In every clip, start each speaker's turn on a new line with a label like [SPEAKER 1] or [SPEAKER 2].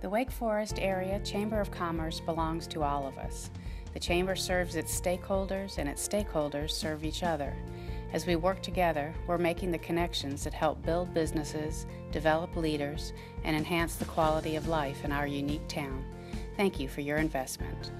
[SPEAKER 1] The Wake Forest Area Chamber of Commerce belongs to all of us. The Chamber serves its stakeholders, and its stakeholders serve each other. As we work together, we're making the connections that help build businesses, develop leaders, and enhance the quality of life in our unique town. Thank you for your investment.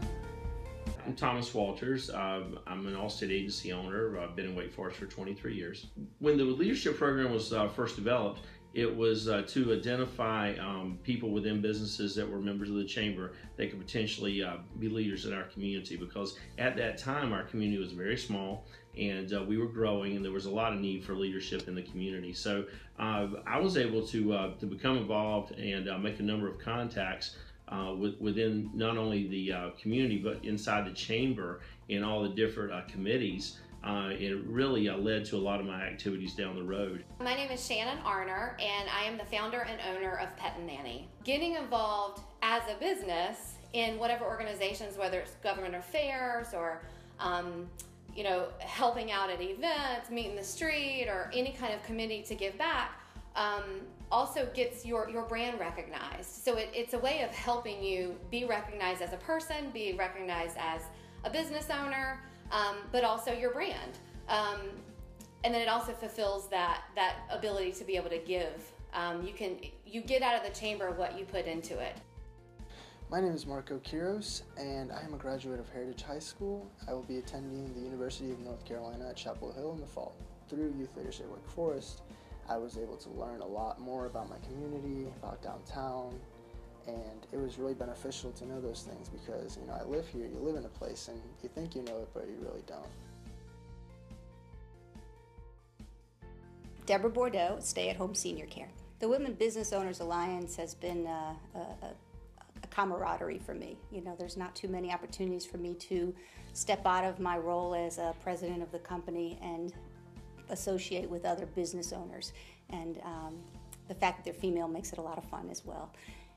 [SPEAKER 2] I'm Thomas Walters. I'm an Allstate agency owner. I've been in Wake Forest for 23 years. When the leadership program was uh, first developed, it was uh, to identify um, people within businesses that were members of the chamber that could potentially uh, be leaders in our community because at that time our community was very small and uh, we were growing and there was a lot of need for leadership in the community. So uh, I was able to, uh, to become involved and uh, make a number of contacts uh, with, within not only the uh, community but inside the chamber in all the different uh, committees. Uh, it really uh, led to a lot of my activities down the road.
[SPEAKER 3] My name is Shannon Arner, and I am the founder and owner of Pet and Nanny. Getting involved as a business in whatever organizations, whether it's government affairs or um, you know, helping out at events, meeting the street, or any kind of committee to give back, um, also gets your, your brand recognized. So it, it's a way of helping you be recognized as a person, be recognized as a business owner, um, but also your brand. Um, and then it also fulfills that that ability to be able to give. Um, you can you get out of the chamber what you put into it.
[SPEAKER 4] My name is Marco Quiros, and I am a graduate of Heritage High School. I will be attending the University of North Carolina at Chapel Hill in the fall. Through Youth Leadership Wake Forest, I was able to learn a lot more about my community, about downtown, and it was really beneficial to know those things because you know I live here, you live in a place, and you think you know it, but you really don't.
[SPEAKER 5] Deborah Bordeaux, Stay at Home Senior Care. The Women Business Owners Alliance has been uh, a, a, a, camaraderie for me. You know, there's not too many opportunities for me to step out of my role as a president of the company and associate with other business owners. And um, the fact that they're female makes it a lot of fun as well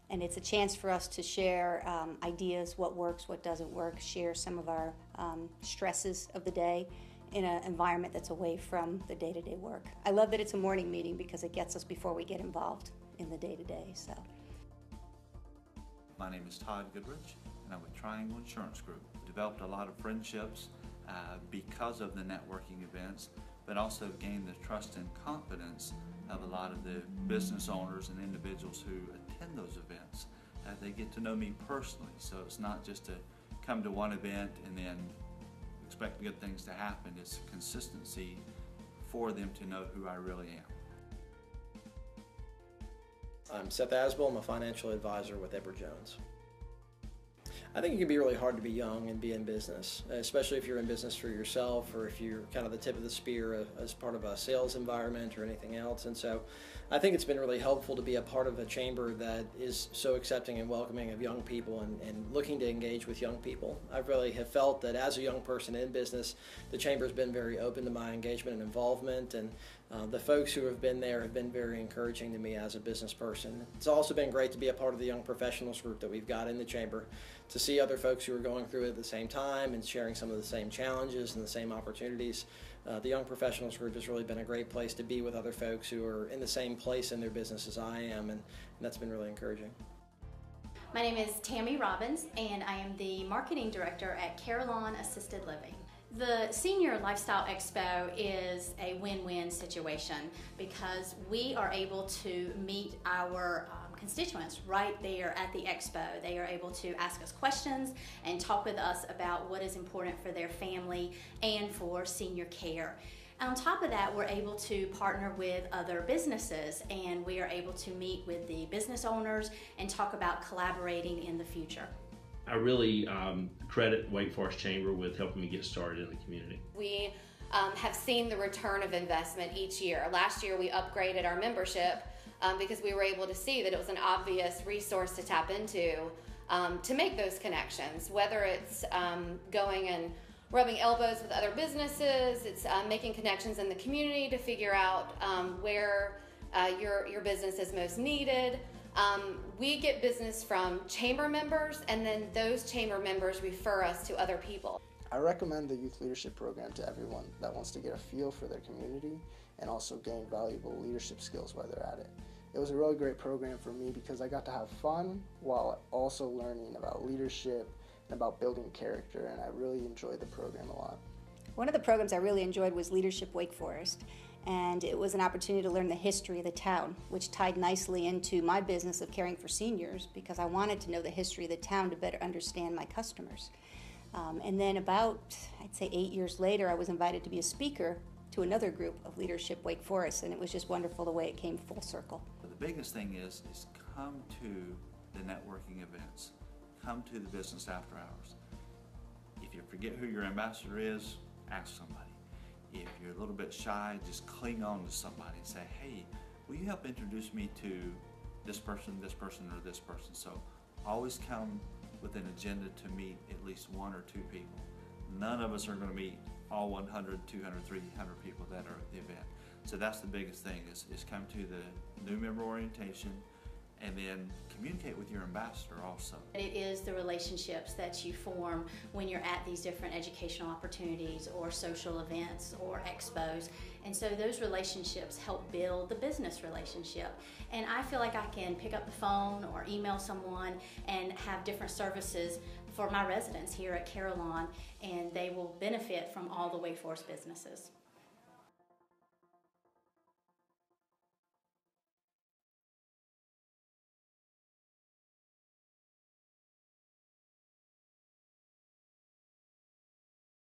[SPEAKER 5] and it's a chance for us to share um, ideas, what works, what doesn't work, share some of our um, stresses of the day in an environment that's away from the day-to-day work. I love that it's a morning meeting because it gets us before we get involved in the day-to-day. So.
[SPEAKER 6] My name is Todd Goodrich, and I'm with Triangle Insurance Group. Developed a lot of friendships uh, because of the networking events, but also gained the trust and confidence of a lot of the business owners and individuals who attend those events. Uh, they get to know me personally, so it's not just to come to one event and then expect good things to happen. It's consistency for them to know who I really am.
[SPEAKER 7] I'm Seth Asbel. I'm a financial advisor with Edward Jones. I think it can be really hard to be young and be in business, especially if you're in business for yourself or if you're kind of the tip of the spear uh, as part of a sales environment or anything else. And so I think it's been really helpful to be a part of a chamber that is so accepting and welcoming of young people and, and looking to engage with young people. I really have felt that as a young person in business, the chamber has been very open to my engagement and involvement and uh, the folks who have been there have been very encouraging to me as a business person. It's also been great to be a part of the young professionals group that we've got in the chamber to see other folks who are going through it at the same time and sharing some of the same challenges and the same opportunities. Uh, the young professionals group has really been a great place to be with other folks who are in the same place in their business as I am, and, and that's been really encouraging.
[SPEAKER 8] My name is Tammy Robbins, and I am the marketing director at Carillon Assisted Living. The Senior Lifestyle Expo is a win-win situation because we are able to meet our um, constituents right there at the expo. They are able to ask us questions and talk with us about what is important for their family and for senior care. On top of that, we're able to partner with other businesses and we are able to meet with the business owners and talk about collaborating in the future.
[SPEAKER 2] I really um, credit Wake Forest Chamber with helping me get started in the community.
[SPEAKER 3] We um, have seen the return of investment each year. Last year we upgraded our membership um, because we were able to see that it was an obvious resource to tap into um, to make those connections, whether it's um, going and rubbing elbows with other businesses, it's uh, making connections in the community to figure out um, where uh, your, your business is most needed. Um, we get business from chamber members, and then those chamber members refer us to other people.
[SPEAKER 4] I recommend the Youth Leadership Program to everyone that wants to get a feel for their community and also gain valuable leadership skills while they're at it. It was a really great program for me because I got to have fun while also learning about leadership and about building character, and I really enjoyed the program a lot.
[SPEAKER 5] One of the programs I really enjoyed was Leadership Wake Forest, and it was an opportunity to learn the history of the town, which tied nicely into my business of caring for seniors because I wanted to know the history of the town to better understand my customers. Um, and then, about I'd say eight years later, I was invited to be a speaker to another group of Leadership Wake Forest, and it was just wonderful the way it came full circle.
[SPEAKER 6] The biggest thing is is come to the networking events, come to the business after hours. If you forget who your ambassador is, ask somebody. If you're a little bit shy, just cling on to somebody and say, hey, will you help introduce me to this person, this person, or this person? So always come with an agenda to meet at least one or two people. None of us are going to meet all 100, 200, 300 people that are at the event. So that's the biggest thing is, is come to the new member orientation, and then communicate with your ambassador also.
[SPEAKER 8] It is the relationships that you form when you're at these different educational opportunities or social events or expos. And so those relationships help build the business relationship. And I feel like I can pick up the phone or email someone and have different services for my residents here at Carillon, and they will benefit from all the Wake Forest businesses.